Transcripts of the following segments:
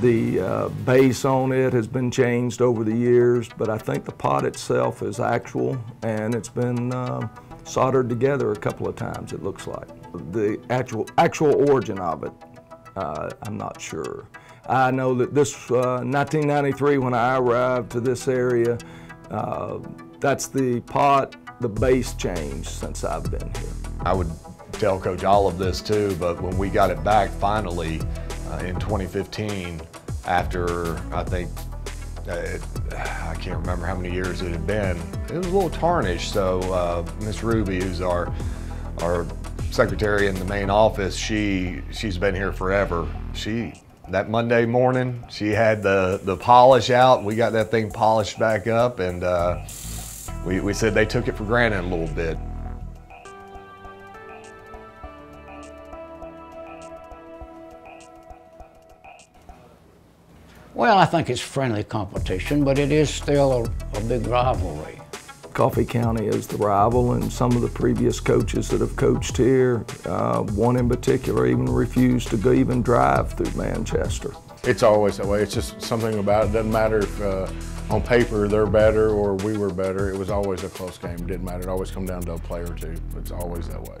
The uh, base on it has been changed over the years, but I think the pot itself is actual and it's been uh, soldered together a couple of times, it looks like. The actual, actual origin of it, uh, I'm not sure. I know that this, uh, 1993, when I arrived to this area, uh, that's the pot, the base changed since I've been here. I would tell Coach all of this too, but when we got it back finally uh, in 2015, after I think, uh, I can't remember how many years it had been, it was a little tarnished. So uh, Miss Ruby, who's our, our secretary in the main office, she, she's been here forever. She, that Monday morning, she had the, the polish out. We got that thing polished back up and uh, we, we said they took it for granted a little bit. Well, I think it's friendly competition, but it is still a, a big rivalry. Coffee County is the rival, and some of the previous coaches that have coached here, uh, one in particular, even refused to go even drive through Manchester. It's always that way. It's just something about it. Doesn't matter if uh, on paper they're better or we were better. It was always a close game. It didn't matter. It always come down to a play or two. It's always that way.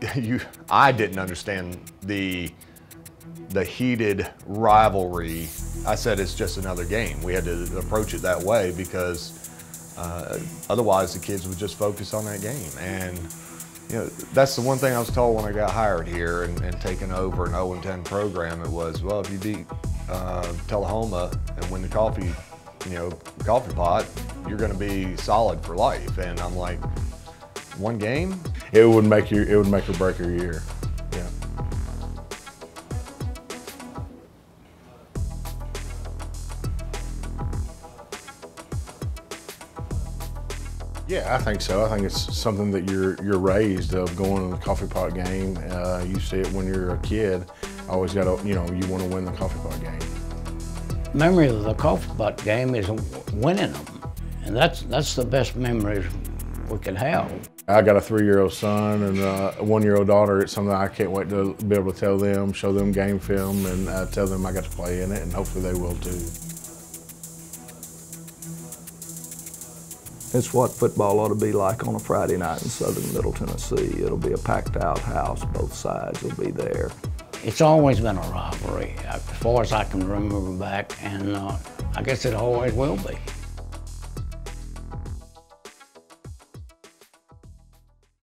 You, I didn't understand the the heated rivalry. I said it's just another game. We had to approach it that way because uh, otherwise the kids would just focus on that game. And you know, that's the one thing I was told when I got hired here and, and taken over an 0-10 program. It was, well, if you beat uh, Tullahoma and win the coffee, you know, coffee pot, you're going to be solid for life. And I'm like, one game? It would make you. It would make or break your year. Yeah. I think so. I think it's something that you're you're raised of going to the coffee pot game. Uh, you see it when you're a kid. Always got to, you know, you want to win the coffee pot game. Memory of the coffee pot game is winning them, and that's that's the best memories we can have. I got a three-year-old son and a one-year-old daughter. It's something I can't wait to be able to tell them, show them game film, and uh, tell them I got to play in it, and hopefully they will too. It's what football ought to be like on a Friday night in southern Middle Tennessee. It'll be a packed out house, both sides will be there. It's always been a rivalry, as far as I can remember back, and uh, I guess it always will be.